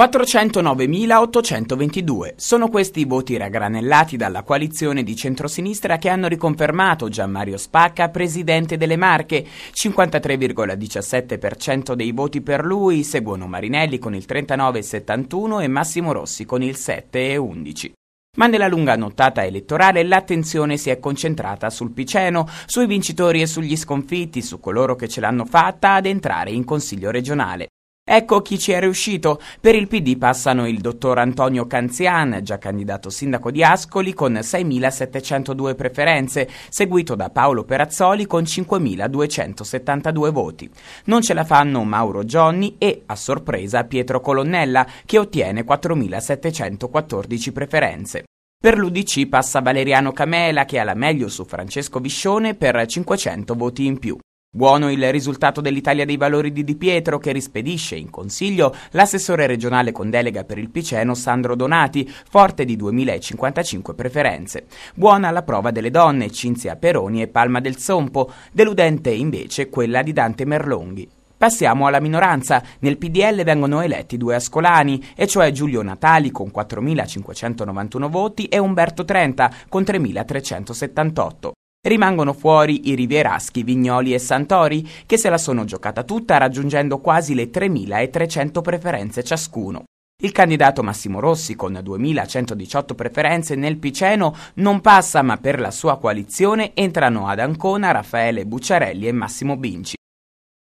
409.822. Sono questi i voti raggranellati dalla coalizione di centrosinistra che hanno riconfermato Gianmario Spacca presidente delle Marche. 53,17% dei voti per lui, seguono Marinelli con il 39,71 e Massimo Rossi con il 7,11. Ma nella lunga nottata elettorale l'attenzione si è concentrata sul Piceno, sui vincitori e sugli sconfitti, su coloro che ce l'hanno fatta ad entrare in Consiglio regionale. Ecco chi ci è riuscito. Per il PD passano il dottor Antonio Canzian, già candidato sindaco di Ascoli, con 6.702 preferenze, seguito da Paolo Perazzoli con 5.272 voti. Non ce la fanno Mauro Gionni e, a sorpresa, Pietro Colonnella, che ottiene 4.714 preferenze. Per l'UDC passa Valeriano Camela che ha la meglio su Francesco Viscione per 500 voti in più. Buono il risultato dell'Italia dei Valori di Di Pietro che rispedisce in consiglio l'assessore regionale con delega per il Piceno Sandro Donati, forte di 2055 preferenze. Buona la prova delle donne Cinzia Peroni e Palma del Sompo, deludente invece quella di Dante Merlonghi. Passiamo alla minoranza. Nel PDL vengono eletti due ascolani, e cioè Giulio Natali con 4.591 voti e Umberto Trenta con 3.378. Rimangono fuori i rivieraschi Vignoli e Santori, che se la sono giocata tutta raggiungendo quasi le 3.300 preferenze ciascuno. Il candidato Massimo Rossi, con 2.118 preferenze nel Piceno, non passa, ma per la sua coalizione entrano ad Ancona Raffaele Bucciarelli e Massimo Binci.